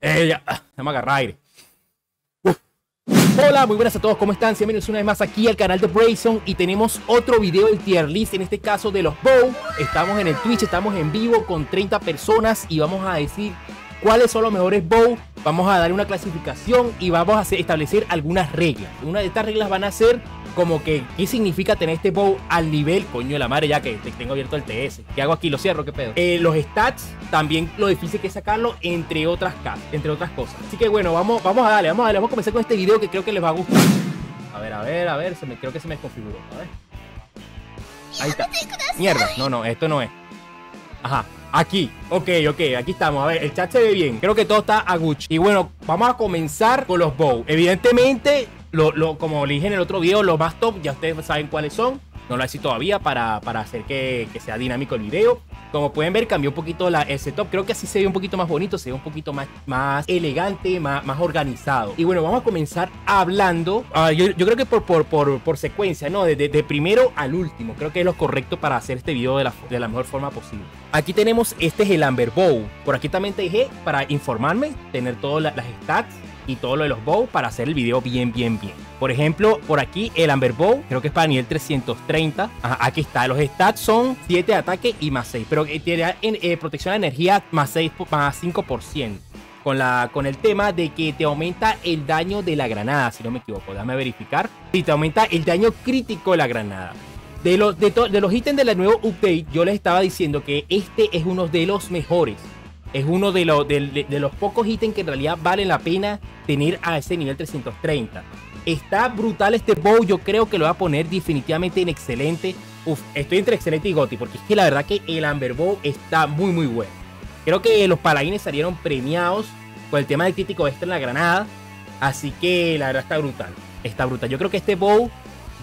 Eh, ya, ah, me agarra aire. Hola, muy buenas a todos, ¿cómo están? Bienvenidos una vez más aquí al canal de Brayson y tenemos otro video del tier list, en este caso de los Bow. Estamos en el Twitch, estamos en vivo con 30 personas y vamos a decir cuáles son los mejores Bow. Vamos a dar una clasificación y vamos a establecer algunas reglas. Una de estas reglas van a ser como que qué significa tener este bow al nivel, coño de la madre, ya que te- tengo abierto el TS. ¿Qué hago aquí? Lo cierro, ¿qué pedo? Eh, los stats, también lo difícil que es sacarlo, entre otras, entre otras cosas. Así que bueno, vamos, vamos a darle, vamos a darle, vamos a comenzar con este video que creo que les va a gustar. A ver, a ver, a ver, creo que se me desconfiguró. A ver. Ahí está. Mierda, no, no, esto no es. Ajá, aquí, ok, ok, aquí estamos. A ver, el chat se ve bien. Creo que todo está a Gucci. Y bueno, vamos a comenzar con los bow. Evidentemente, lo, lo- como le dije en el otro video, los más top, ya ustedes saben cuáles son. No lo hice todavía para, para hacer que, que sea dinámico el video. Como pueden ver, cambió un poquito la, el setup. Creo que así se ve un poquito más bonito, se ve un poquito más, más elegante, más, más organizado. Y bueno, vamos a comenzar hablando. ah, yo, yo creo que por, por, por, por secuencia, ¿no? De, de- primero al último. Creo que es lo correcto para hacer este video de la, de la mejor forma posible. Aquí tenemos, este es el Amber Bow. Por aquí también te dejé para informarme, tener todas la- las stats y todo lo de los bow para hacer el video bien, bien, bien. Por ejemplo, por aquí el Amber Bow, creo que es para nivel 330. Ajá, aquí está, los stats son 7 de ataque y más 6, pero eh, tiene en, eh, protección de energía más 6, po- más 5%. Con, la, con el tema de que te aumenta el daño de la granada, si no me equivoco, déjame verificar. Sí, te aumenta el daño crítico de la granada. De los, de, de los ítems del nuevo update, yo les estaba diciendo que este es uno de los mejores. Es uno de, los de, los pocos ítems que en realidad vale la pena tener a ese nivel 330. Está brutal este bow, yo creo que lo va a poner definitivamente en excelente. Uf, estoy entre excelente y goti, porque es que la verdad que el Amber Bow está muy muy bueno. Creo que los paladines salieron premiados con el tema del crítico extra en la granada. Así que la verdad está brutal. Está brutal. Yo creo que este bow,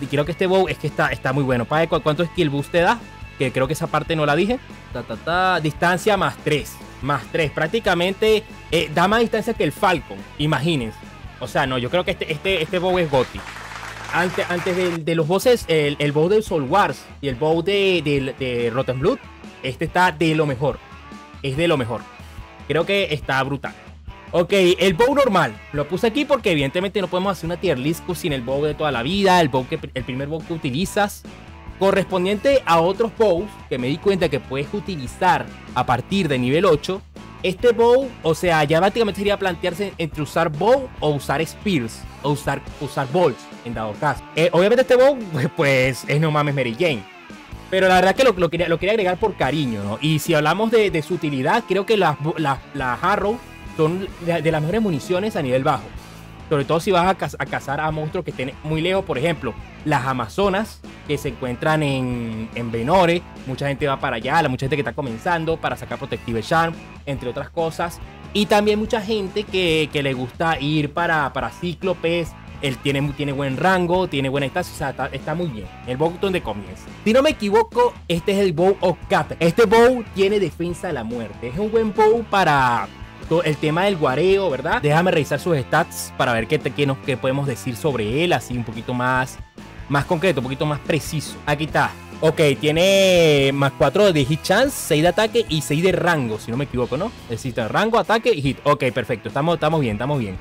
creo que este bow es que está, está muy bueno. ¿Para cuánto skill boost te da? Que creo que esa parte no la dije. Ta, ta, ta. Distancia más 3. Más 3. Prácticamente eh, da más distancia que el Falcon. Imagínense. O sea, no, yo creo que este, este, este bow es Goti. Antes, antes de, los bosses, el, el bow de Soul Wars y el bow de, de, de Rotten Blood, este está de lo mejor. Es de lo mejor. Creo que está brutal. Ok, el bow normal. Lo puse aquí porque evidentemente no podemos hacer una tier list sin el bow de toda la vida. El, bow que, el primer bow que utilizas. Correspondiente a otros bows que me di cuenta que puedes utilizar a partir de nivel 8. Este bow, o sea, ya prácticamente sería plantearse entre usar bow o usar spears. O usar, usar bolts, en dado caso. Eh, obviamente este bow, pues, es no mames Mary Jane. Pero la verdad que lo, quería, lo quería agregar por cariño, ¿no? Y si hablamos de, de su utilidad, creo que las, las, las Arrow son de las mejores municiones a nivel bajo. Sobre todo si vas a, a cazar a monstruos que estén muy lejos. Por ejemplo, las Amazonas que se encuentran en, en Venore. Mucha gente va para allá, la mucha gente que está comenzando para sacar Protective Charm, entre otras cosas. Y también mucha gente que, que le gusta ir para, para Cíclopes. Él tiene, tiene buen rango, tiene buena distancia, o sea, está, está muy bien. El bow donde comienza. Si no me equivoco, este es el bow of Cat. Este bow tiene defensa de la muerte. Es un buen bow para el tema del guareo, ¿verdad? Déjame revisar sus stats para ver qué, qué nos, qué podemos decir sobre él, así un poquito más, más concreto, un poquito más preciso. Aquí está. Ok, tiene más 4 de hit chance, 6 de ataque y 6 de rango, si no me equivoco, ¿no? Necesita rango, ataque y hit. Ok, perfecto, estamos, estamos bien, estamos bien.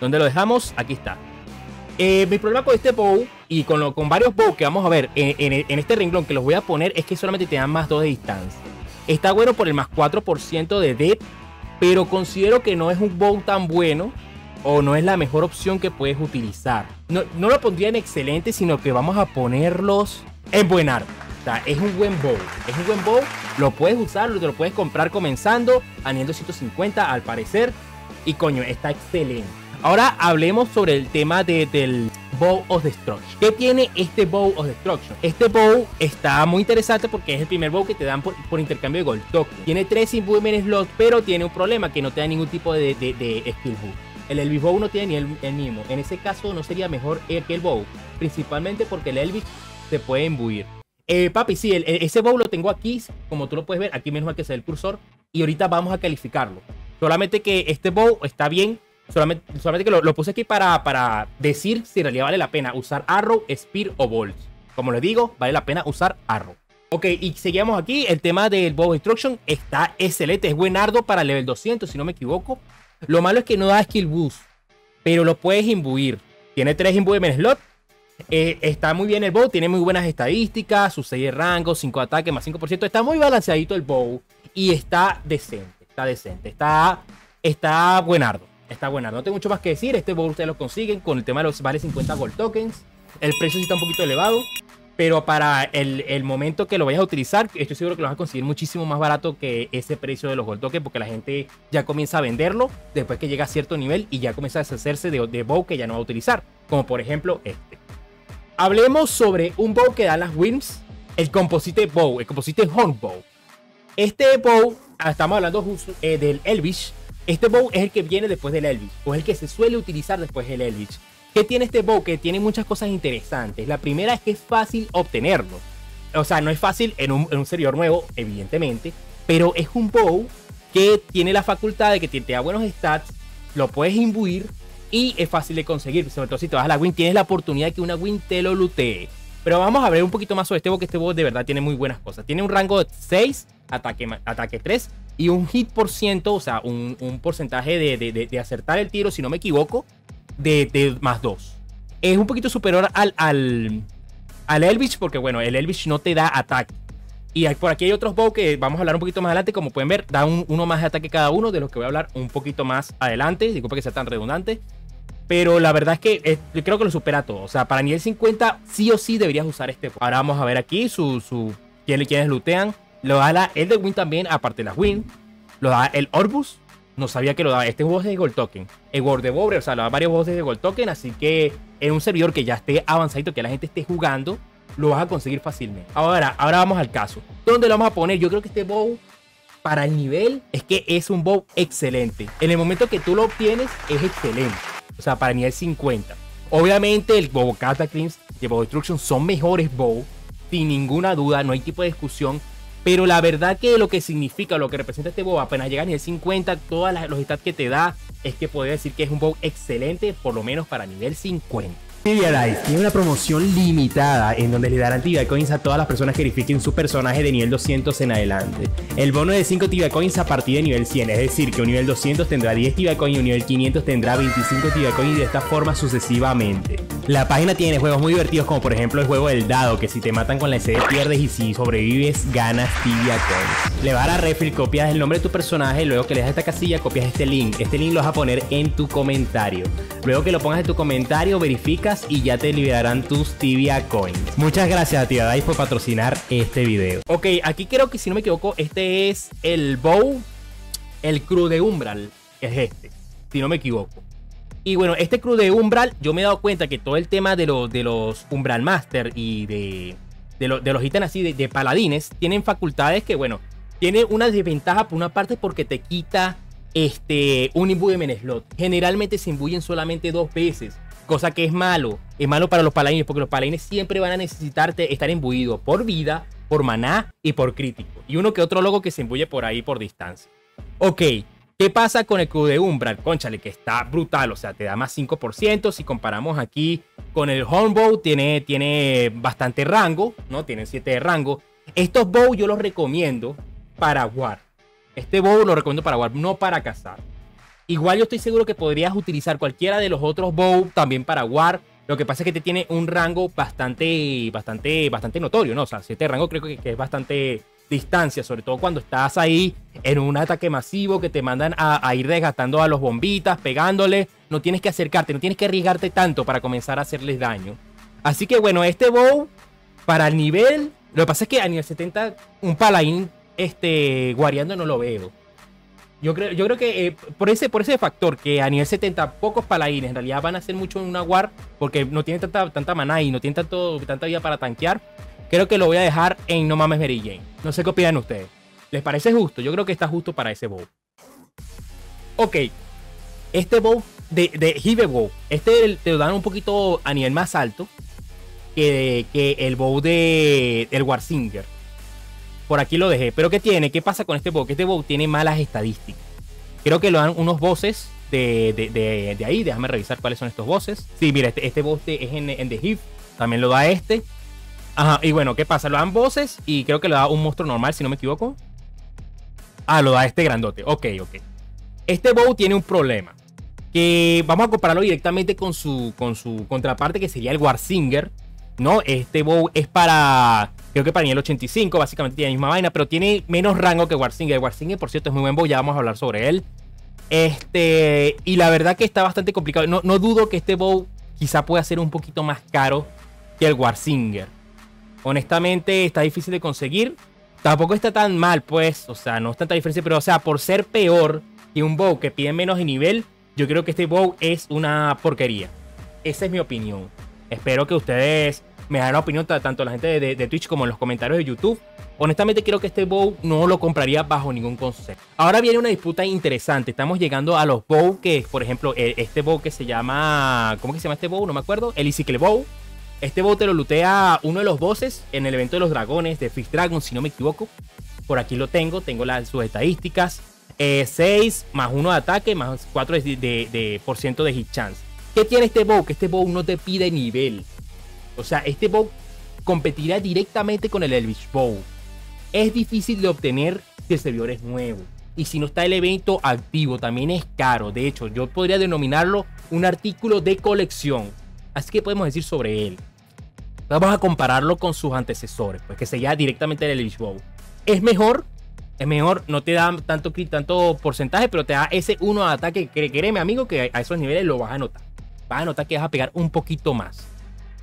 ¿Dónde lo dejamos? Aquí está. Eh, mi problema con este bow y con, con varios bow que vamos a ver en, en- en este renglón que los voy a poner es que solamente te dan más 2 de distancia. Está bueno por el más 4% de depth, pero considero que no es un bow tan bueno o no es la mejor opción que puedes utilizar. No, no lo pondría en excelente, sino que vamos a ponerlos en buen arma. O sea, es un buen bow. Es un buen bow. Lo puedes usar, te lo puedes comprar comenzando a nivel 250 al parecer. Y coño, está excelente. Ahora hablemos sobre el tema de- del Bow of Destruction. ¿Qué tiene este Bow of Destruction? Este Bow está muy interesante porque es el primer Bow que te dan por, intercambio de Gold Token. Tiene 3 Improvement Slots, pero tiene un problema que no te da ningún tipo de, skill boost. El Elvis Bow no tiene ni el, mismo. En ese caso no sería mejor el que el Bow. Principalmente porque el Elvis se puede imbuir. Eh, papi, sí, el- ese bow lo tengo aquí, como tú lo puedes ver, aquí mismo que sea el cursor, y ahorita vamos a calificarlo. Solamente que este bow está bien, solamente, que lo, puse aquí para, para decir si en realidad vale la pena usar Arrow, Spear o Bolt. Como les digo, vale la pena usar Arrow. Ok, y seguimos aquí. El tema del Bow Instruction está excelente. Es buenardo para level 200, si no me equivoco. Lo malo es que no da skill boost, pero lo puedes imbuir. Tiene 3 imbues slot. Eh, está muy bien el bow, tiene muy buenas estadísticas, sus 6 de rango, 5 ataques más 5%. Está muy balanceadito el bow y está decente, está decente, está, está buenardo. Está buenardo. No tengo mucho más que decir. Este bow ustedes lo consiguen con el tema de los vale 50 gold tokens. El precio sí está un poquito elevado. Pero para el, momento que lo vayas a utilizar, estoy seguro que lo vas a conseguir muchísimo más barato que ese precio de los gold tokens. Porque la gente ya comienza a venderlo después que llega a cierto nivel y ya comienza a deshacerse de, de bow que ya no va a utilizar. Como por ejemplo este. Hablemos sobre un bow que da las wins. El Composite Bow, el Composite Horn Bow. Este bow, ah, estamos hablando justo, eh, del Elvish. Este bow es el que viene después del Elvish, o es el que se suele utilizar después del Elvish. ¿Qué tiene este bow? Que tiene muchas cosas interesantes. La primera es que es fácil obtenerlo. O sea, no es fácil en un, en servidor nuevo, evidentemente, pero es un bow que tiene la facultad de que te, da buenos stats, lo puedes imbuir y es fácil de conseguir. Sobre todo si te vas a la win, tienes la oportunidad de que una win te lo lutee. Pero vamos a ver un poquito más sobre este bow, que este bow de verdad tiene muy buenas cosas. Tiene un rango de 6, ataque, ataque 3 y un hit por ciento, o sea, un, porcentaje de, acertar el tiro, si no me equivoco, de, más 2. Es un poquito superior al, al, al Elvish, porque bueno, el Elvish no te da ataque. Y por aquí hay otros bow que vamos a hablar un poquito más adelante. Como pueden ver, da uno más de ataque cada uno, de los que voy a hablar un poquito más adelante. Disculpa que sea tan redundante. Pero la verdad es que creo que lo supera todo. O sea, para nivel 50, sí o sí deberías usar este. Ahora vamos a ver aquí su, su quiénes lootean. Lo da la de Win también, aparte de las Win. Lo da el Orbus. No sabía que lo daba. Este es de Gold Token. El Word de Bobre, o sea, lo da varios voces de Gold Token. Así que en un servidor que ya esté avanzadito, que la gente esté jugando, lo vas a conseguir fácilmente. Ahora, ahora vamos al caso. ¿Dónde lo vamos a poner? Yo creo que este bow, para el nivel, es que es un bow excelente. En el momento que tú lo obtienes, es excelente. O sea, para el nivel 50. Obviamente, el bow Cataclysm y el bow Destruction son mejores bow. Sin ninguna duda, no hay tipo de discusión. Pero la verdad que lo que significa, lo que representa este bow, apenas llega a nivel 50, todas las, los stats que te da, es que podría decir que es un bow excelente, por lo menos para nivel 50. Tibia Dice tiene una promoción limitada en donde le darán Tibia Coins a todas las personas que verifiquen su personaje de nivel 200 en adelante. El bono de 5 Tibia Coins a partir de nivel 100, es decir, que un nivel 200 tendrá 10 Tibia Coins y un nivel 500 tendrá 25 Tibia Coins y de esta forma sucesivamente. La página tiene juegos muy divertidos como por ejemplo el juego del dado, que si te matan con la SD pierdes y si sobrevives ganas Tibia Coins. Le va a refill, copias el nombre de tu personaje, luego que le das esta casilla copias este link. Este link lo vas a poner en tu comentario. Luego que lo pongas en tu comentario verificas y ya te liberarán tus Tibia Coins. Muchas gracias a Tibia por patrocinar este video. Ok, aquí creo que si no me equivoco, este es el Bow, el Crew de Umbral, es este, si no me equivoco. Y bueno, este Crew de Umbral, yo me he dado cuenta que todo el tema de, de los Umbral Master y de, de, los ítems así de, paladines tienen facultades que, bueno, tiene una desventaja por una parte porque te quita este, un imbue en slot. Generalmente se imbuyen solamente dos veces cosa que es malo. Es malo para los paladines porque los paladines siempre van a necesitarte estar imbuidos por vida, por maná y por crítico. Y uno que otro logo que se imbuye por ahí por distancia. Ok, ¿qué pasa con el Q de Umbral? Conchale, que está brutal, o sea, te da más 5%. Si comparamos aquí con el Hornbow, tiene, tiene bastante rango, ¿no? Tiene 7 de rango. Estos bow yo los recomiendo para war. Este bow lo recomiendo para war, no para cazar. Igual yo estoy seguro que podrías utilizar cualquiera de los otros bow también para War. Lo que pasa es que te tiene un rango bastante, bastante, bastante notorio, ¿no? O sea, este rango creo que, es bastante distancia, sobre todo cuando estás ahí en un ataque masivo que te mandan a, ir desgastando a los bombitas, pegándole. No tienes que acercarte, no tienes que arriesgarte tanto para comenzar a hacerles daño. Así que bueno, este bow, para el nivel, lo que pasa es que a nivel 70, un paladín este, guareando no lo veo. Yo creo, yo creo que eh, por, ese, por ese factor que a nivel 70 pocos paladines en realidad van a hacer mucho en una war porque no tienen tanta, tanta maná y no tienen tanto, tanta vida para tanquear, creo que lo voy a dejar en No Mames Mary Jane. No sé qué opinan ustedes. ¿Les parece justo? Yo creo que está justo para ese bow. Ok. Este bow de, de Hive Bow, este te lo dan un poquito a nivel más alto que, que el bow de el Warsinger. Por aquí lo dejé. Pero ¿qué tiene? ¿Qué pasa con este? Que este bow tiene malas estadísticas. Creo que lo dan unos voces de, ahí. Déjame revisar cuáles son estos voces. Sí, mira, este, este es en, The Hive. También lo da este. Ajá, y bueno, ¿qué pasa? Lo dan voces y creo que lo da un monstruo normal, si no me equivoco. Ah, lo da este grandote. Ok, ok. Este bow tiene un problema. Que vamos a compararlo directamente con su, con su contraparte, que sería el Warsinger. ¿no? Este bow es para, creo que para nivel 85, básicamente tiene la misma vaina, pero tiene menos rango que Warsinger. Warsinger, por cierto, es muy buen bow, ya vamos a hablar sobre él. Este, y la verdad que está bastante complicado. No, no dudo que este bow quizá pueda ser un poquito más caro que el Warsinger. Honestamente, está difícil de conseguir. Tampoco está tan mal, pues. O sea, no es tanta diferencia, pero o sea, por ser peor que un bow que pide menos de nivel, yo creo que este bow es una porquería. Esa es mi opinión. Espero que ustedes me hagan la opinión tanto la gente de, Twitch como en los comentarios de YouTube. Honestamente creo que este bow no lo compraría bajo ningún concepto. Ahora viene una disputa interesante. Estamos llegando a los bow que, por ejemplo, e, este bow que se llama... ¿Cómo se llama este bow? No me acuerdo. El Icicle Bow. Este bow te lo lutea uno de los bosses en el evento de los dragones de Fish Dragon, si no me equivoco. Por aquí lo tengo. Tengo las, sus estadísticas. 6 eh, más 1 de ataque más 4 de, de, por ciento de hit chance. ¿Qué tiene este bow? Que este bow no te pide nivel. O sea, este bow competirá directamente con el Elvish Bow. Es difícil de obtener si el servidor es nuevo. Y si no está el evento activo, también es caro. De hecho, yo podría denominarlo un artículo de colección. Así que podemos decir sobre él. Vamos a compararlo con sus antecesores, pues que sería directamente el Elvish Bow. Es mejor, es mejor, no te da tanto, tanto porcentaje, pero te da ese uno de ataque. Créeme, amigo, que a esos niveles lo vas a notar vas a notar que vas a pegar un poquito más.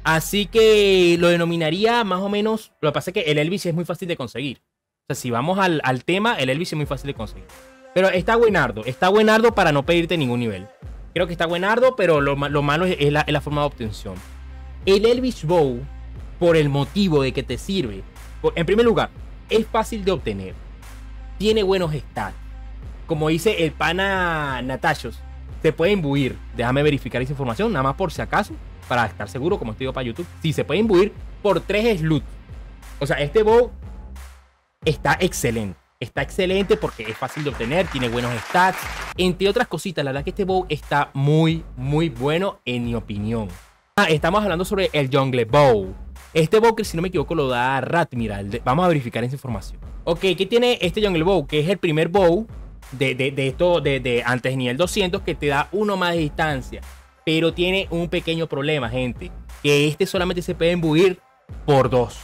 Así que lo denominaría más o menos. Lo que pasa es que el Elvis es muy fácil de conseguir. O sea, si vamos al, tema, el Elvis es muy fácil de conseguir. Pero está buenardo. Está buenardo para no pedirte ningún nivel. Creo que está buenardo, pero lo, malo es, la, es, la, forma de obtención. El Elvis Bow, por el motivo de que te sirve. En primer lugar, es fácil de obtener. Tiene buenos stats. Como dice el pana Natachos, se puede imbuir. Déjame verificar esa información, nada más por si acaso, para estar seguro, como estoy digo para YouTube. Sí, se puede imbuir por 3 slots. O sea, este bow está excelente. Está excelente porque es fácil de obtener, tiene buenos stats, entre otras cositas. La verdad que este bow está muy, muy bueno en mi opinión. Ah, estamos hablando sobre el Jungle Bow. Este bow que si no me equivoco lo da Ratmiral. Vamos a verificar esa información. Ok, ¿qué tiene este Jungle Bow? Que es el primer bow de, esto de, de, antes de nivel 200 que te da uno más de distancia. Pero tiene un pequeño problema, gente. Que este solamente se puede embuir por dos.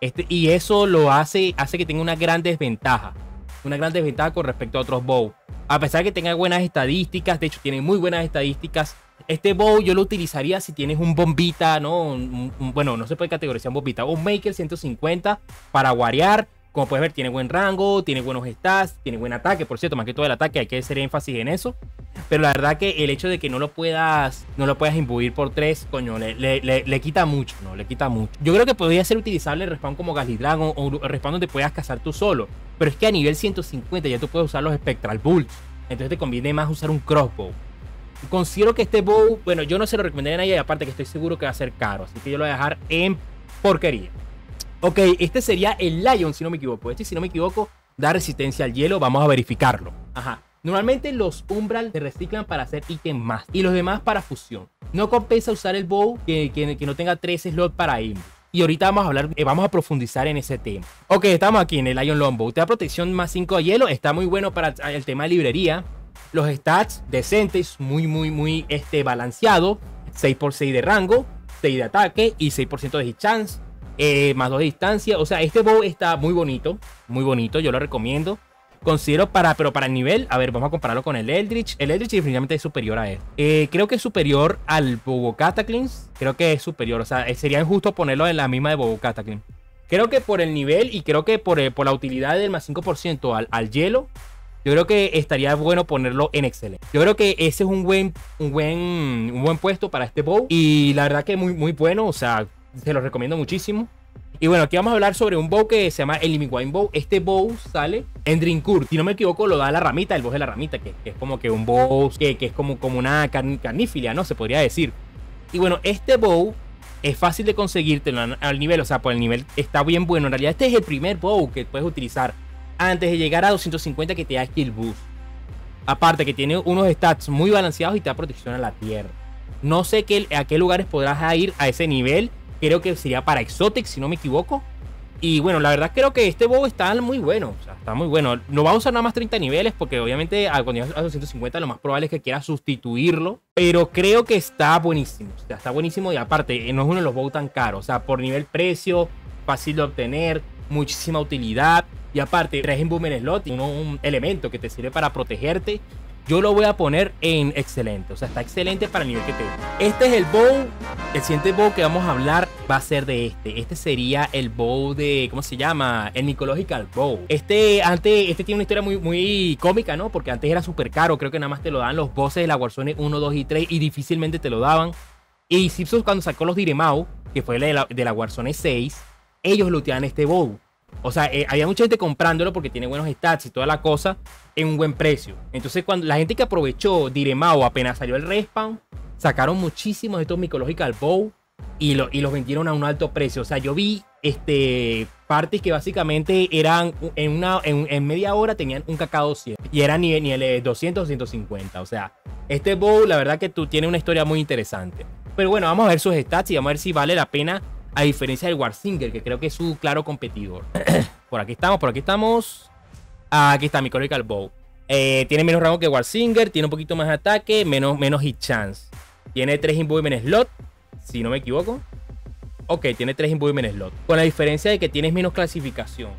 Este, y eso lo hace, hace que tenga una gran desventaja. Una gran desventaja con respecto a otros bow. A pesar de que tenga buenas estadísticas, de hecho tiene muy buenas estadísticas. Este bow yo lo utilizaría si tienes un bombita, ¿no? bueno, no se puede categorizar un bombita. Un Maker 150 para guarear como puedes ver, tiene buen rango, tiene buenos stats, tiene buen ataque. Por cierto, más que todo el ataque, hay que hacer énfasis en eso. Pero la verdad que el hecho de que no lo puedas, no lo puedas imbuir por 3, coño, le, le, quita mucho, ¿no? Le quita mucho. Yo creo que podría ser utilizable el respawn como Gasly Dragon o el respawn donde puedas cazar tú solo. Pero es que a nivel 150 ya tú puedes usar los Spectral Bolts. Entonces te conviene más usar un crossbow. Considero que este bow, bueno, yo no se lo recomendaría a nadie, aparte que estoy seguro que va a ser caro. Así que yo lo voy a dejar en porquería. Ok, este sería el Lion, si no me equivoco. Este, si no me equivoco, da resistencia al hielo. Vamos a verificarlo. Ajá. Normalmente los Umbral se reciclan para hacer ítem más y los demás para fusión. No compensa usar el bow que, que, no tenga tres slots para aim. Y ahorita vamos a hablar, eh, vamos a profundizar en ese tema. Ok, estamos aquí en el Lion Longbow. Te da protección más 5 de hielo. Está muy bueno para el tema de librería. Los stats decentes, muy, muy, muy este, balanceado. 6 x 6 de rango, 6 de ataque y 6% de hit chance. Eh, más dos de distancia. O sea, este bow está muy bonito, muy bonito, yo lo recomiendo. Considero para, pero para el nivel, a ver, vamos a compararlo con el Eldritch. El Eldritch definitivamente es superior a él. Eh, creo que es superior al Bobo Cataclysm. Creo que es superior, o sea, eh, sería injusto ponerlo en la misma de Bobo Cataclysm. Creo que por el nivel y creo que por, por la utilidad del más 5% al, al hielo, yo creo que estaría bueno ponerlo en excelente. Yo creo que ese es un buen, un buen, un buen puesto para este bow. Y la verdad que muy, muy bueno. O sea, se lo recomiendo muchísimo. Y bueno, aquí vamos a hablar sobre un bow que se llama el Wine Bow. Este bow sale en Drinkur. Si no me equivoco, lo da la ramita, el bow de la ramita, que, es como que un bow que, es como, como una carnífilia, ¿no? Se podría decir. Y bueno, este bow es fácil de conseguirte al nivel, o sea, por el nivel está bien bueno. En realidad, este es el primer bow que puedes utilizar antes de llegar a 250 que te da skill boost. Aparte que tiene unos stats muy balanceados y te da protección a la tierra. No sé qué, a qué lugares podrás ir a ese nivel Creo que sería para Exotic, si no me equivoco. Y bueno, la verdad creo que este bow está muy bueno. O sea, está muy bueno. No va a usar nada más 30 niveles porque obviamente cuando llegas a 250 lo más probable es que quieras sustituirlo. Pero creo que está buenísimo. O sea, está buenísimo y aparte no es uno de los bows tan caros. O sea, por nivel precio, fácil de obtener, muchísima utilidad. Y aparte, traes en Boomer Slot, un elemento que te sirve para protegerte yo lo voy a poner en excelente. O sea, está excelente para el nivel que tengo. Este es el bow. El siguiente bow que vamos a hablar va a ser de este. Este sería el bow de. ¿Cómo se llama? El Mycological Bow. Este, antes, este tiene una historia muy, muy cómica, ¿no? Porque antes era súper caro. Creo que nada más te lo dan los bosses de la Warzone 1, 2 y 3. Y difícilmente te lo daban. Y Simpsons, cuando sacó los Diremau, que fue de la, de la Warzone 6, ellos looteaban este bow. O sea, eh, había mucha gente comprándolo porque tiene buenos stats y toda la cosa en un buen precio. Entonces, cuando la gente que aprovechó Diremao apenas salió el respawn, sacaron muchísimos de estos Mycological Bow y, y los vendieron a un alto precio. O sea, yo vi este, parties que básicamente eran en, una, en, media hora tenían un cacao 100 y eran niveles 200 250. O sea, este bow, la verdad que tú tiene una historia muy interesante. Pero bueno, vamos a ver sus stats y vamos a ver si vale la pena a diferencia del Warsinger, que creo que es su claro competidor. por aquí estamos, por aquí estamos. aquí está mi Corical Bow. Eh, tiene menos rango que Warsinger, tiene un poquito más ataque, menos, menos hit chance. Tiene 3 en slot, si no me equivoco. Ok, tiene 3 en slot. Con la diferencia de que tienes menos clasificación.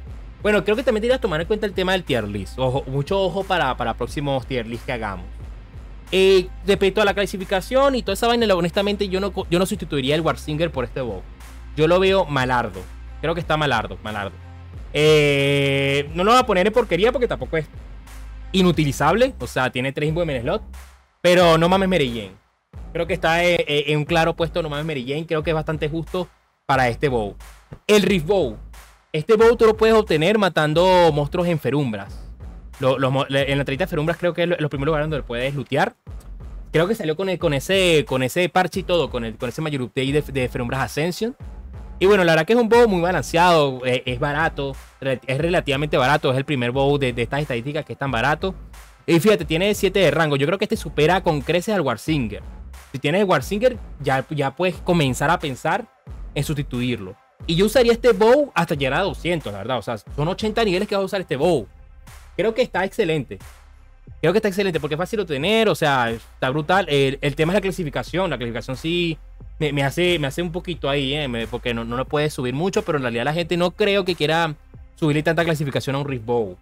Bueno, creo que también tienes que tomar en cuenta el tema del tier list. Ojo, mucho ojo para, para próximos tier list que hagamos. Eh, respecto a la clasificación y toda esa vaina, honestamente yo no, yo no sustituiría el Warsinger por este bow. Yo lo veo malardo. Creo que está malardo, malardo. Eh, no lo voy a poner en porquería porque tampoco es inutilizable. O sea, tiene 3 en slot. Pero no mames Mary Creo que está eh, eh, en un claro puesto no mames Mary Creo que es bastante justo para este bow. El Rift Bow. Este bow tú lo puedes obtener matando monstruos en ferumbras. en la 30 de ferumbras creo que es los primeros lugares donde puedes lootear. Creo que salió con, con, ese, con ese parche y todo, con, el, con ese mayor update de, de Ferumbras Ascension. Y bueno, la verdad que es un bow muy balanceado, eh, es, barato, es relativamente barato, es el primer bow de, estas estadísticas que es tan barato. Y fíjate, tiene 7 de rango, yo creo que este supera con creces al Warsinger. Si tienes el Warsinger, ya, ya puedes comenzar a pensar en sustituirlo. Y yo usaría este bow hasta llegar a 200, la verdad. O sea, son 80 niveles que vas a usar este bow. Creo que está excelente. Creo que está excelente porque es fácil de tener, o sea, está brutal. El tema es la clasificación. La clasificación sí me, hace, me hace un poquito ahí, eh, porque no, no lo puede subir mucho, pero en realidad la gente no creo que quiera subirle tanta clasificación a un Rift Bow.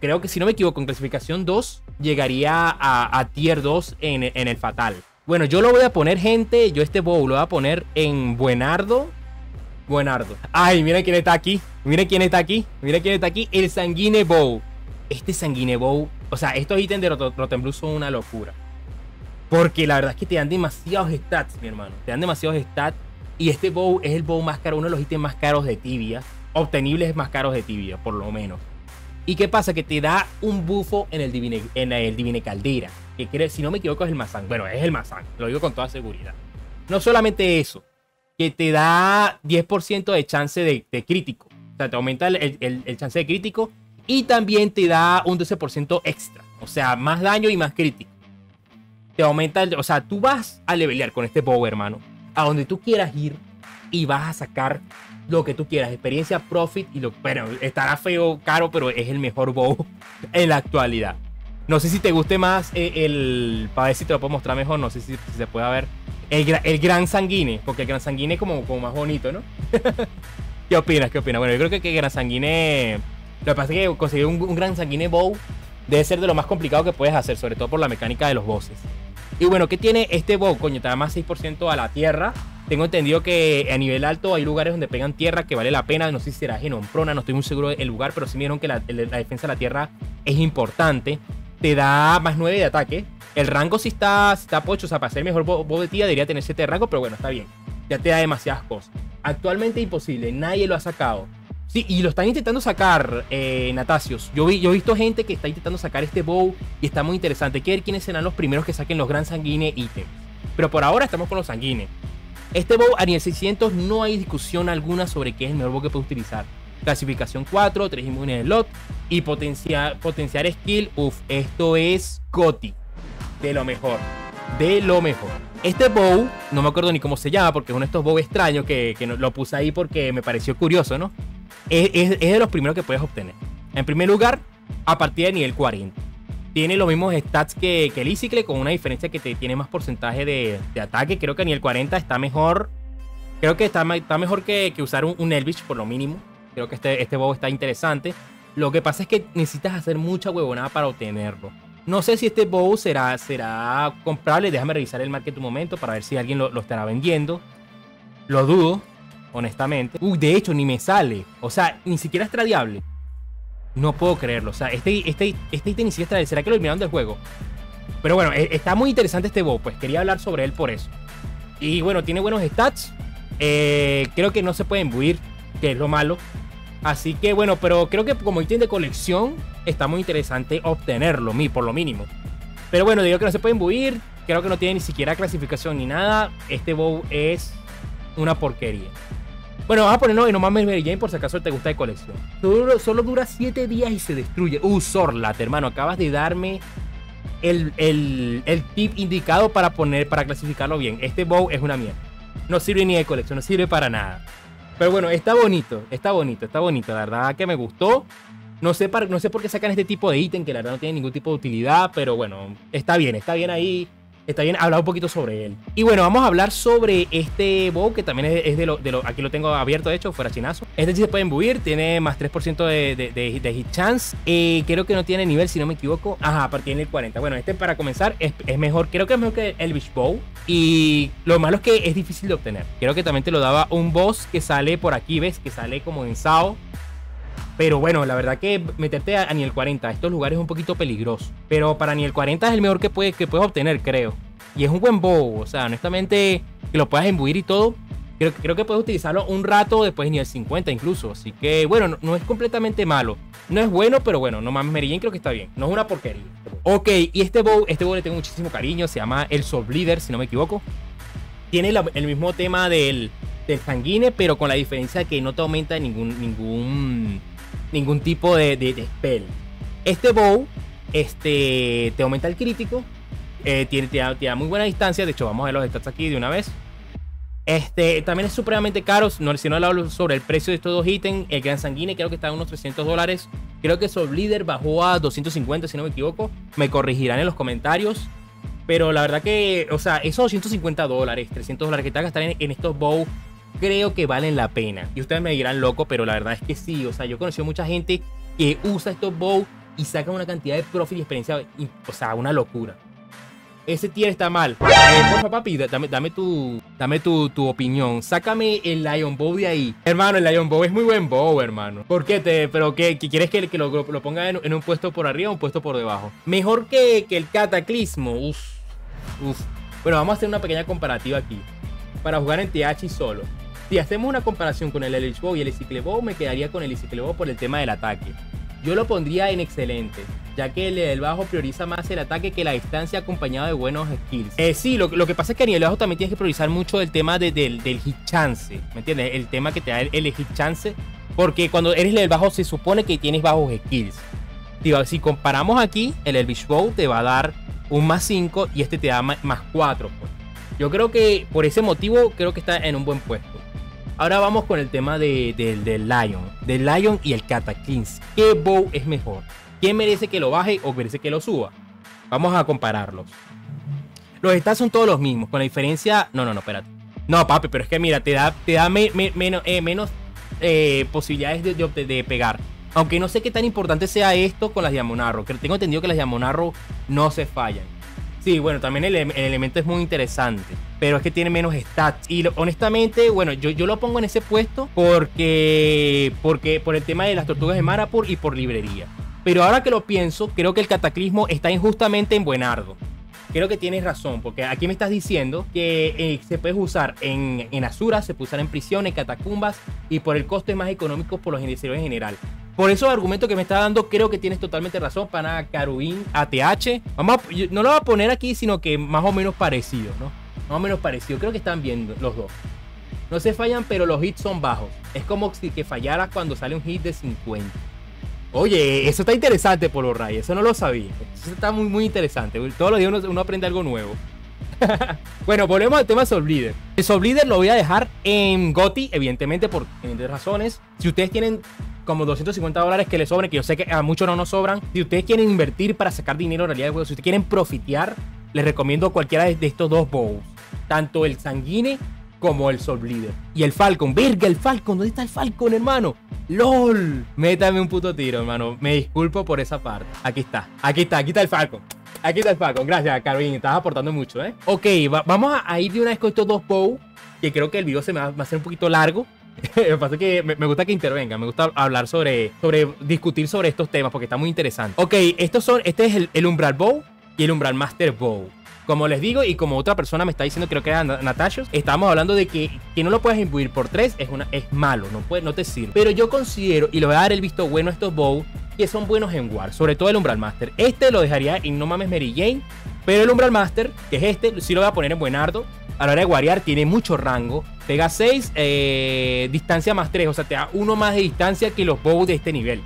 Creo que si no me equivoco, en clasificación 2 llegaría a, tier 2 en, en, el fatal. Bueno, yo lo voy a poner, gente. Yo este bow lo voy a poner en Buenardo. Buenardo. Ay, mira quién está aquí. Mira quién está aquí. Mira quién está aquí. El Sanguine Bow. Este Sanguine Bow. O sea, estos ítems de Rotten son una locura. Porque la verdad es que te dan demasiados stats, mi hermano. Te dan demasiados stats. Y este bow es el bow más caro, uno de los ítems más caros de tibia. Obtenibles más caros de tibia, por lo menos. ¿Y qué pasa? Que te da un bufo en el Divine, en el divine Caldera. Que quiere, si no me equivoco, es el Mazán. Bueno, es el Mazán. Lo digo con toda seguridad. No solamente eso. Que te da 10% de chance de, crítico. O sea, te aumenta el, el chance de crítico. Y también te da un 12% extra. O sea, más daño y más crítico te aumenta, o sea, tú vas a levelear con este bow, hermano, a donde tú quieras ir y vas a sacar lo que tú quieras, experiencia, profit y lo, bueno, estará feo, caro, pero es el mejor bow en la actualidad. No sé si te guste más eh, el, para ver si te lo puedo mostrar mejor, no sé si, se puede ver, el, el, gran sanguine, porque el gran sanguine es como, como más bonito, ¿no? ¿Qué opinas? ¿Qué opinas? Bueno, yo creo que el gran sanguine, lo que pasa es que conseguir un, un gran sanguine bow debe ser de lo más complicado que puedes hacer, sobre todo por la mecánica de los bosses. Y bueno, ¿qué tiene este bow? Coño, te da más 6% a la tierra. Tengo entendido que a nivel alto hay lugares donde pegan tierra que vale la pena. No sé si será Genomprona, no estoy muy seguro del lugar, pero sí me que la, defensa de la tierra es importante. Te da más 9 de ataque. El rango sí está, está pocho, o sea, para ser mejor bow de tía debería tener 7 de rango, pero bueno, está bien. Ya te da demasiadas cosas. Actualmente imposible, nadie lo ha sacado. Sí, y lo están intentando sacar, eh, Natasios. Yo, vi, yo he visto gente que está intentando sacar este bow y está muy interesante. Quiero ver quiénes serán los primeros que saquen los Gran Sanguine ítems. Pero por ahora estamos con los Sanguine. Este bow a nivel 600 no hay discusión alguna sobre qué es el mejor bow que puede utilizar. Clasificación 4, 3 inmunes de slot y potenciar, potenciar skill. Uf, esto es Goti. De lo mejor. De lo mejor. Este bow, no me acuerdo ni cómo se llama porque es uno de estos bow extraños que lo puse ahí porque me pareció curioso, ¿no? Es, es- de los primeros que puedes obtener. En primer lugar, a partir de nivel 40. Tiene los mismos stats que, el Icicle, con una diferencia que te tiene más porcentaje de, ataque. Creo que a nivel 40 está mejor. Creo que está, está mejor que, que usar un, un Elvish por lo mínimo. Creo que este, este bow está interesante. Lo que pasa es que necesitas hacer mucha huevonada para obtenerlo. No sé si este bow será, será comprable. Déjame revisar el market un momento para ver si alguien lo, lo estará vendiendo. Lo dudo, honestamente. Uy, de hecho, ni me sale. O sea, ni siquiera es tradeable. No puedo creerlo. O sea, este, este, este ítem ni siquiera es tradeable. ¿Será que lo eliminaron del juego? Pero bueno, e- está muy interesante este bow. Pues quería hablar sobre él por eso. Y bueno, tiene buenos stats. Eh, creo que no se puede imbuir, que es lo malo. Así que bueno, pero creo que como ítem de colección está muy interesante obtenerlo, por lo mínimo. Pero bueno, digo que no se puede imbuir. Creo que no tiene ni siquiera clasificación ni nada. Este bow es una porquería. Bueno, vamos a ponerlo en nomás Mary Jane por si acaso te gusta de colección. Solo, solo dura 7 días y se destruye. Uh, Sorlat, hermano, acabas de darme el, el, el tip indicado para poner, para clasificarlo bien. Este bow es una mierda. No sirve ni de colección, no sirve para nada. Pero bueno, está bonito, está bonito, está bonito. La verdad que me gustó. No sé, para- no sé por qué sacan este tipo de ítem que la verdad no tiene ningún tipo de utilidad, pero bueno, está bien, está bien ahí. Está bien hablar un poquito sobre él. Y bueno, vamos a hablar sobre este bow que también es, de, lo, de lo. Aquí lo tengo abierto, de hecho, fuera chinazo. Este sí se puede embuir, tiene más 3% de, de, de- hit chance. Eh, creo que no tiene nivel, si no me equivoco. Ajá, partir del 40. Bueno, este para comenzar es, es mejor, creo que es mejor que el Beach Bow. Y lo malo es que es difícil de obtener. Creo que también te lo daba un boss que sale por aquí, ¿ves? Que sale como en Sao. Pero bueno, la verdad que meterte a, nivel 40 a estos lugares es un poquito peligroso. Pero para nivel 40 es el mejor que, puedes que puedes obtener, creo. Y es un buen bow. O sea, honestamente, que lo puedas imbuir y todo. Creo, creo que puedes utilizarlo un rato después de nivel 50 incluso. Así que bueno, no, es completamente malo. No es bueno, pero bueno, no mames, creo que está bien. No es una porquería. Ok, y este bow, este bow le tengo muchísimo cariño. Se llama el Soul Bleeder, si no me equivoco. Tiene el mismo tema del, del sanguine, pero con la diferencia que no te aumenta ningún, ningún, ningún tipo de, de- de spell. Este bow este, te aumenta el crítico, eh, tiene, te, da, te muy buena distancia. De hecho, vamos a ver los stats aquí de una vez. Este, también es supremamente caro. No, si no hablo sobre el precio de estos dos ítems, el Gran Sanguine creo que está en unos 300 dólares. Creo que Soul Leader bajó a 250, si no me equivoco. Me corregirán en los comentarios. Pero la verdad que, o sea, esos 250 dólares, 300 dólares que te vas a gastar en, en estos bows, creo que valen la pena. Y ustedes me dirán loco, pero la verdad es que sí. O sea, yo he conocido mucha gente que usa estos bows y saca una cantidad de profit y experiencia, o sea, una locura. Ese tier está mal. Eh, porfa, dame, dame, tu, dame tu, tu opinión. Sácame el Lion Bow de ahí. Hermano, el Lion Bow es muy buen bow, hermano. ¿Por qué te? ¿Pero qué? ¿Qué ¿Quieres que, lo, ponga en, en un puesto por arriba o un puesto por debajo? Mejor que, que el Cataclismo. Uf. Uf. Bueno, vamos a hacer una pequeña comparativa aquí. Para jugar en TH solo. Si hacemos una comparación con el Elite Bow y el Icicle Bow, me quedaría con el Icicle Bow por el tema del ataque. Yo lo pondría en excelente, ya que el del bajo prioriza más el ataque que la distancia acompañado de buenos skills. Eh, sí, lo, lo que pasa es que a nivel bajo también tienes que priorizar mucho el tema de- del, del hit chance, ¿me entiendes? El tema que te da el, el hit chance, porque cuando eres del bajo se supone que tienes bajos skills. Si comparamos aquí, el Elvish Bow te va a dar un más 5 y este te da más 4. pues. Yo creo que por ese motivo creo que está en un buen puesto. Ahora vamos con el tema de- del Lion. Del Lion y el Cataclysm. ¿Qué bow es mejor? ¿Quién merece que lo baje o merece que lo suba? Vamos a compararlos. Los stats son todos los mismos, con la diferencia... No, no, no, espérate. No, papi, pero es que mira, te da, te da eh, menos eh, posibilidades de, de- de pegar. Aunque no sé qué tan importante sea esto con las Diamonarro. Que tengo entendido que las Diamonarro no se fallan. Sí, bueno, también el, el elemento es muy interesante. Pero es que tiene menos stats. Y lo- honestamente, bueno, yo, yo lo pongo en ese puesto porque, porque por el tema de las tortugas de Marapur y por librería. Pero ahora que lo pienso, creo que el cataclismo está injustamente en Buenardo. Creo que tienes razón, porque aquí me estás diciendo que eh, se puede usar en, en Asura, se puede usar en prisión, en catacumbas, y por el costo es más económico por los iniciadores en general. Por esos argumentos que me está dando, creo que tienes totalmente razón para Carubín ATH. Vamos no lo voy a poner aquí, sino que más o menos parecido, ¿no? Más o menos parecido. Creo que están viendo los dos. No se fallan, pero los hits son bajos. Es como si que fallara cuando sale un hit de 50. Oye, eso está interesante, Polo Ray. Eso no lo sabía. Eso está muy, muy interesante. Todos los días uno, aprende algo nuevo. bueno, volvemos al tema Soul Bleeder. El Soul lo voy a dejar en GOTI, evidentemente, por evidentes razones. Si ustedes tienen como 250 dólares que les sobren, que yo sé que a muchos no nos sobran, si ustedes quieren invertir para sacar dinero en realidad si ustedes quieren profitear, les recomiendo cualquiera de estos dos bows. Tanto el Sanguine como el Soul Bleeder. Y el Falcon, verga, el Falcon, ¿dónde está el Falcon, hermano? LOL. Métame un puto tiro, hermano. Me disculpo por esa parte. Aquí está, aquí está, aquí está el Falcon. Aquí está el Falcon. Gracias, Carvin. Estás aportando mucho, ¿eh? Ok, vamos a, ir de una vez con estos dos bows. Que creo que el video se me va, a hacer un poquito largo. Pasa que me, gusta que intervenga, me gusta hablar sobre, sobre, discutir sobre estos temas porque está muy interesante. Ok, estos son, este es el, Umbral Bow y el Umbral Master Bow. Como les digo, y como otra persona me está diciendo, creo que era Natasha, estamos hablando de que, que no lo puedes imbuir por 3 es, una, es malo, no, puede, no te sirve. Pero yo considero, y le voy a dar el visto bueno a estos bows, que son buenos en War, sobre todo el Umbral Master. Este lo dejaría en No Mames Mary Jane, pero el Umbral Master, que es este, sí lo voy a poner en Buenardo. A la hora de guarear tiene mucho rango. Pega 6, eh, distancia más 3. O sea, te da uno más de distancia que los bows de este nivel.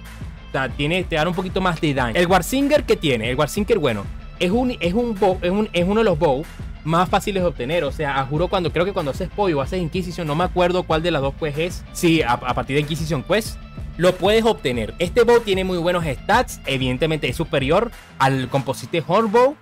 O sea, tiene, te da un poquito más de daño. El Warsinger que tiene, el Warsinger, bueno, es un, es un, es, un es uno de los bows más fáciles de obtener. O sea, juro cuando creo que cuando haces pollo o haces Inquisition, no me acuerdo cuál de las dos pues es. Sí, a, partir de Inquisition Quest lo puedes obtener. Este bow tiene muy buenos stats. Evidentemente es superior al Composite Hornbow.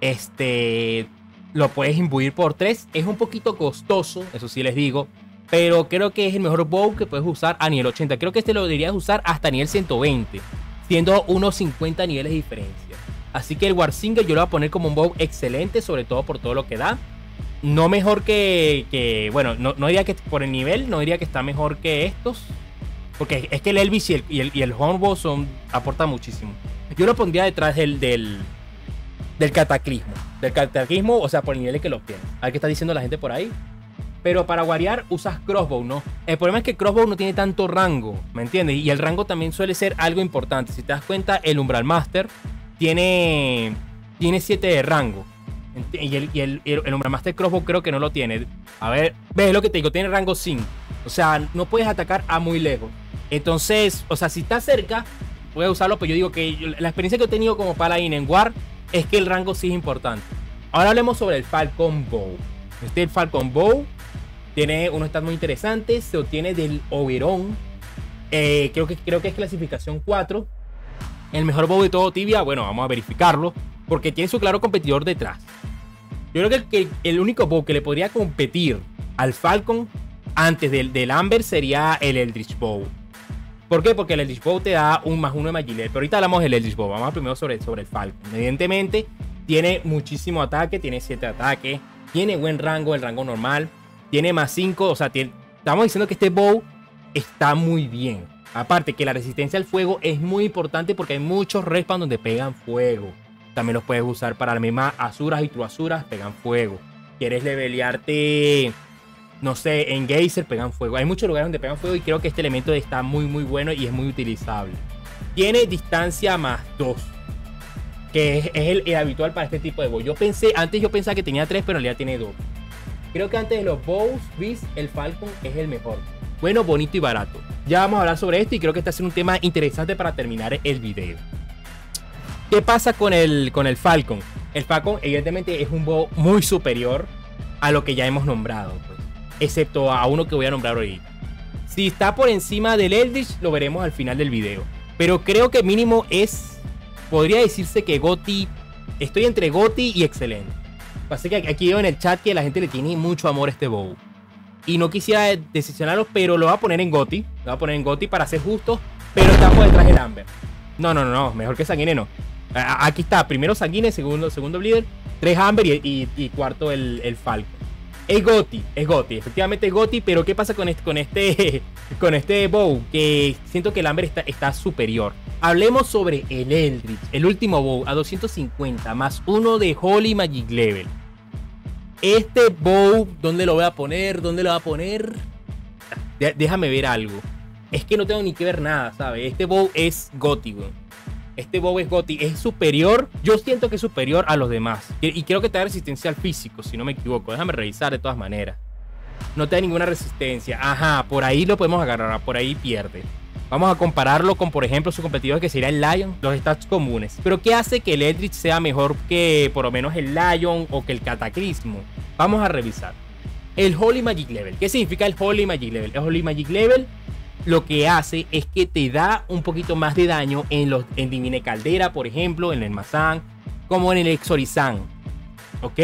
Este lo puedes imbuir por 3. Es un poquito costoso, eso sí les digo. Pero creo que es el mejor bow que puedes usar a nivel 80. Creo que este lo deberías usar hasta nivel 120. Siendo unos 50 niveles de diferencia. Así que el Warsinger yo lo voy a poner como un bow excelente, sobre todo por todo lo que da. No mejor que, bueno, no, diría que por el nivel, no diría que está mejor que estos. Porque es que el Elvis y el, y el, son, aportan muchísimo. Yo lo pondría detrás del, del cataclismo. Del cataclismo, o sea, por el nivel que lo obtiene. A ver qué está diciendo la gente por ahí. Pero para guarear usas crossbow, ¿no? El problema es que crossbow no tiene tanto rango, ¿me entiendes? Y el rango también suele ser algo importante. Si te das cuenta, el Umbral Master tiene, tiene 7 de rango. Y el, y el, Master Crossbow creo que no lo tiene. A ver, ves lo que te digo, tiene rango 5. O sea, no puedes atacar a muy lejos. Entonces, o sea, si está cerca, puedes usarlo, pero yo digo que la experiencia que he tenido como paladín en War es que el rango sí es importante. Ahora hablemos sobre el Falcon Bow. Este Falcon Bow tiene unos stats muy interesantes. Se obtiene del Oberon. Eh, creo, que, creo que es clasificación 4 el mejor bow de todo Tibia, bueno, vamos a verificarlo, porque tiene su claro competidor detrás. Yo creo que el, único bow que le podría competir al Falcon antes del, del Amber sería el Eldritch Bow. ¿Por qué? Porque el Eldritch Bow te da un más uno de Magiller. Pero ahorita hablamos del Eldritch Bow. Vamos primero sobre, sobre el Falcon. Evidentemente, tiene muchísimo ataque, tiene 7 ataques, tiene buen rango, el rango normal, tiene más 5. O sea, estamos diciendo que este bow está muy bien. Aparte que la resistencia al fuego es muy importante porque hay muchos respawns donde pegan fuego. También los puedes usar para las mismas Azuras y Truasuras, pegan fuego. Quieres levelearte, no sé, en Geyser, pegan fuego. Hay muchos lugares donde pegan fuego y creo que este elemento está muy muy bueno y es muy utilizable. Tiene distancia más 2. Que es, el, habitual para este tipo de bow. Yo pensé, antes yo pensaba que tenía 3, pero en realidad tiene 2. Creo que antes de los bows, Beast, el Falcon es el mejor. Bueno, bonito y barato. Ya vamos a hablar sobre esto y creo que este es un tema interesante para terminar el video. ¿Qué pasa con el, con el Falcon? El Falcon evidentemente es un bow muy superior a lo que ya hemos nombrado, pues, excepto a uno que voy a nombrar hoy. Si está por encima del Eldritch, lo veremos al final del video. Pero creo que mínimo es, podría decirse que Goti, estoy entre Goti y excelente. Pasa que aquí veo en el chat que la gente le tiene mucho amor a este bow. Y no quisiera decisionarlo, pero lo voy a poner en Goti. Lo voy a poner en Goti para ser justo. Pero está por detrás del Amber. No, no, no, no. Mejor que Sanguine no. Aquí está. Primero Sanguine, segundo, segundo Bleeder. Tres Amber y, cuarto el, el Falco. Es Goti, es Goti, efectivamente es Goti, pero ¿qué pasa con este, con este, con este bow? Que siento que el Amber está, está superior. Hablemos sobre el Eldritch, el último bow a 250, más uno de Holy Magic Level. Este bow, ¿dónde lo voy a poner? ¿Dónde lo voy a poner? déjame ver algo. Es que no tengo ni que ver nada, ¿sabes? Este bow es gótico. Este bow es goti, es superior. Yo siento que es superior a los demás. Y creo que te da resistencia al físico, si no me equivoco. Déjame revisar de todas maneras. No te da ninguna resistencia. Ajá, por ahí lo podemos agarrar. Por ahí pierde. Vamos a compararlo con, por ejemplo, su competidor que sería el Lion, los stats comunes. Pero ¿qué hace que el Eldritch sea mejor que por lo menos el Lion o que el Cataclismo? Vamos a revisar. El Holy Magic Level. ¿Qué significa el Holy Magic Level? El Holy Magic Level lo que hace es que te da un poquito más de daño en los en Divine Caldera, por ejemplo, en el Mazán, como en el Exorizan. ¿Ok?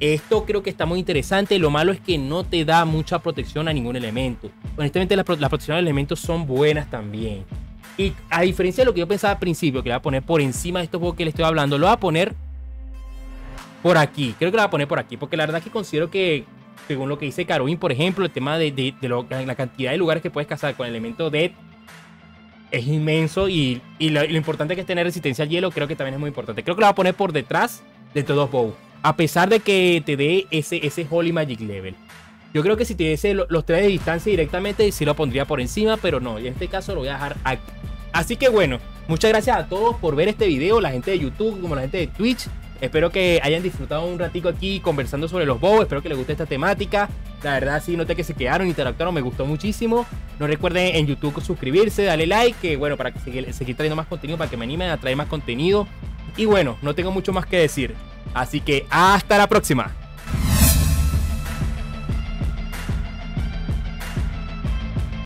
Esto creo que está muy interesante. Lo malo es que no te da mucha protección a ningún elemento. Honestamente, las, la protecciones de elementos son buenas también. Y a diferencia de lo que yo pensaba al principio, que le voy a poner por encima de estos juegos que le estoy hablando, lo voy a poner por aquí. Creo que lo voy a poner por aquí, porque la verdad es que considero que, según lo que dice Caroin, por ejemplo, el tema de, la cantidad de lugares que puedes cazar con el elemento Dead es inmenso y, lo, importante que es tener resistencia al hielo creo que también es muy importante. Creo que lo voy a poner por detrás de todos bows. A pesar de que te dé ese, ese Holy Magic Level. Yo creo que si te los tres de distancia directamente, sí lo pondría por encima, pero no. Y en este caso lo voy a dejar aquí. Así que bueno, muchas gracias a todos por ver este video, la gente de YouTube como la gente de Twitch. Espero que hayan disfrutado un ratico aquí conversando sobre los bows. Espero que les guste esta temática. La verdad, sí, noté que se quedaron, interactuaron, me gustó muchísimo. No recuerden en YouTube suscribirse, darle like, que bueno, para que seguir trayendo más contenido, para que me animen a traer más contenido. Y bueno, no tengo mucho más que decir. Así que hasta la próxima.